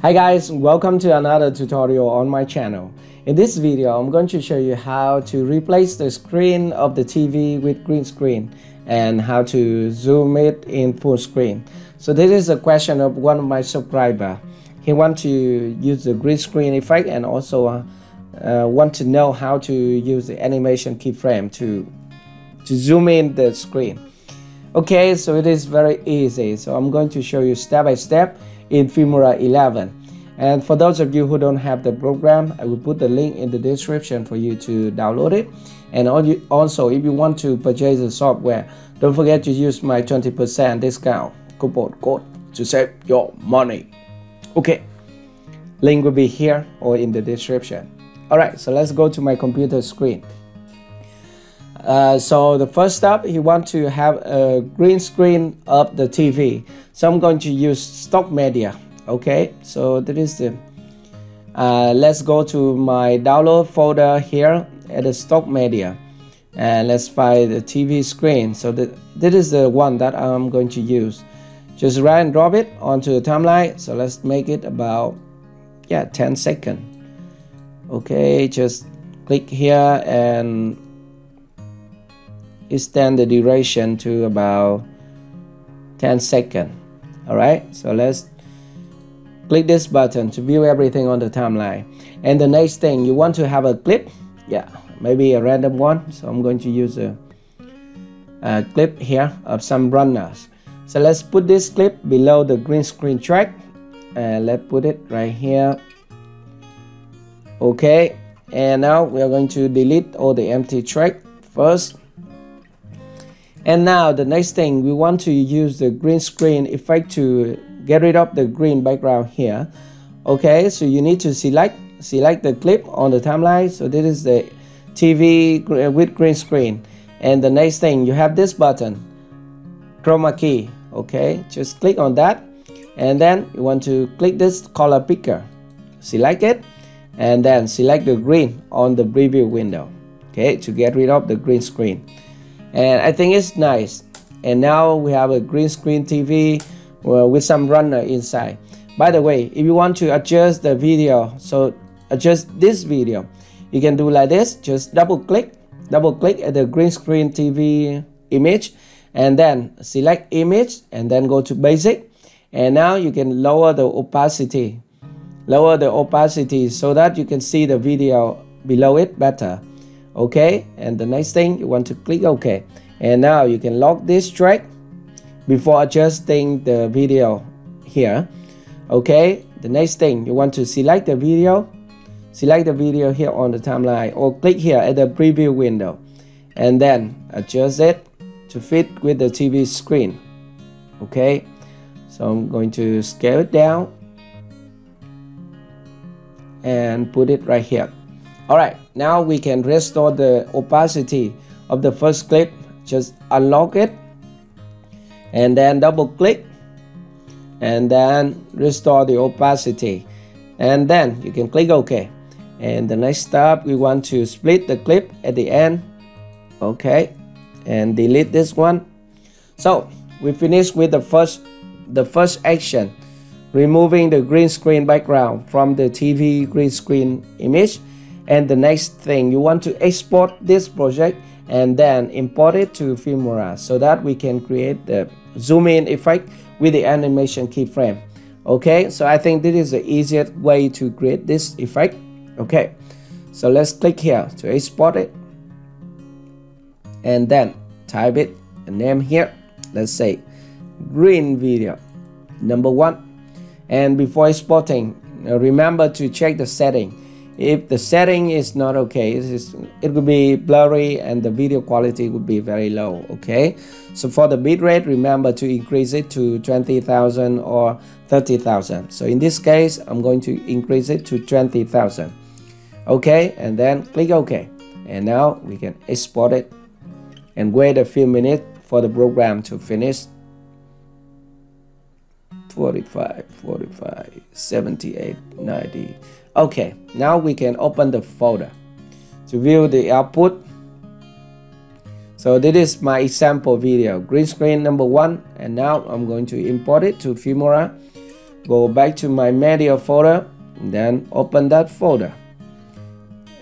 Hi guys, welcome to another tutorial on my channel. In this video, I'm going to show you how to replace the screen of the TV with green screen and how to zoom it in full screen. So this is a question of one of my subscriber. He want to use the green screen effect and also uh, uh, want to know how to use the animation keyframe to, to zoom in the screen. Okay, so it is very easy. So I'm going to show you step by step in Filmora 11. And for those of you who don't have the program, I will put the link in the description for you to download it. And also, if you want to purchase the software, don't forget to use my 20% discount coupon code to save your money. Okay, link will be here or in the description. Alright, so let's go to my computer screen. Uh, so the first step, you want to have a green screen of the TV. So I'm going to use stock media. Okay, so that is the. Uh, let's go to my download folder here at the stock media, and let's find the TV screen. So that this is the one that I'm going to use. Just right and drop it onto the timeline. So let's make it about yeah 10 second. Okay, just click here and extend the duration to about 10 seconds. All right so let's click this button to view everything on the timeline. And the next thing you want to have a clip? Yeah maybe a random one. So I'm going to use a, a clip here of some runners. So let's put this clip below the green screen track. And let's put it right here. Okay. And now we are going to delete all the empty track first and now the next thing, we want to use the green screen effect to get rid of the green background here. Okay, so you need to select select the clip on the timeline. So this is the TV uh, with green screen. And the next thing, you have this button, chroma key. Okay, just click on that. And then you want to click this color picker. Select it. And then select the green on the preview window. Okay, to get rid of the green screen and I think it's nice. And now we have a green screen TV uh, with some runner inside. By the way if you want to adjust the video so adjust this video you can do like this. Just double click double click at the green screen TV image and then select image and then go to basic. And now you can lower the opacity lower the opacity so that you can see the video below it better okay? And the next thing you want to click ok and now you can lock this track before adjusting the video here okay? The next thing you want to select the video. Select the video here on the timeline or click here at the preview window. And then adjust it to fit with the TV screen okay? So I'm going to scale it down and put it right here Alright, now we can restore the opacity of the first clip. Just unlock it. And then double click. And then restore the opacity. And then you can click OK. And the next step we want to split the clip at the end. Okay and delete this one. So we finish with the first the first action. Removing the green screen background from the TV green screen image and the next thing you want to export this project and then import it to Filmora so that we can create the zoom in effect with the animation keyframe. Okay so I think this is the easiest way to create this effect. Okay so let's click here to export it. And then type it a name here. Let's say green video number one. And before exporting remember to check the setting if the setting is not okay it will be blurry and the video quality would be very low okay? So for the bitrate remember to increase it to 20,000 or 30,000 so in this case I'm going to increase it to 20,000 okay? And then click OK. And now we can export it and wait a few minutes for the program to finish 45 45 78 90 okay now we can open the folder to view the output. So this is my example video. Green screen number one and now I'm going to import it to Filmora. Go back to my media folder then open that folder.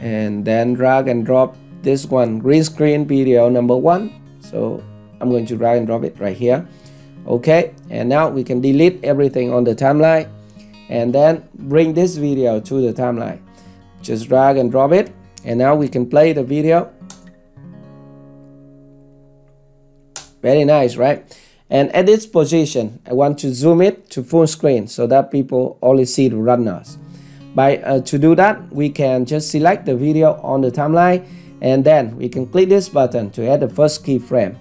And then drag and drop this one. Green screen video number one. So I'm going to drag and drop it right here okay? And now we can delete everything on the timeline. And then bring this video to the timeline. Just drag and drop it. And now we can play the video. Very nice right? And at this position I want to zoom it to full screen so that people only see the runners by uh, to do that we can just select the video on the timeline. And then we can click this button to add the first keyframe.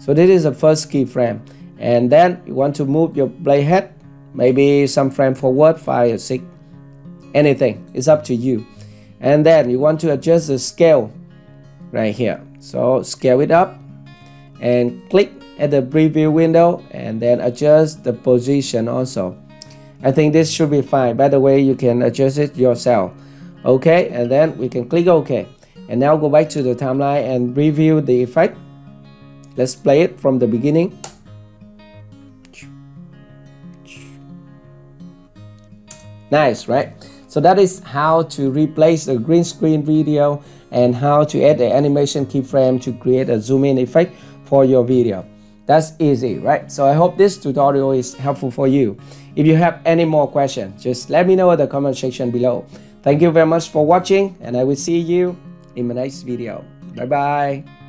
So this is the first keyframe and then you want to move your playhead maybe some frame forward five or six anything. It's up to you. And then you want to adjust the scale right here. So scale it up and click at the preview window and then adjust the position also. I think this should be fine. By the way you can adjust it yourself. Okay and then we can click OK. And now go back to the timeline and review the effect. Let's play it from the beginning Nice, right? So that is how to replace a green screen video and how to add the animation keyframe to create a zoom in effect for your video. That's easy, right? So I hope this tutorial is helpful for you. If you have any more questions, just let me know in the comment section below. Thank you very much for watching and I will see you in my next video. Bye bye.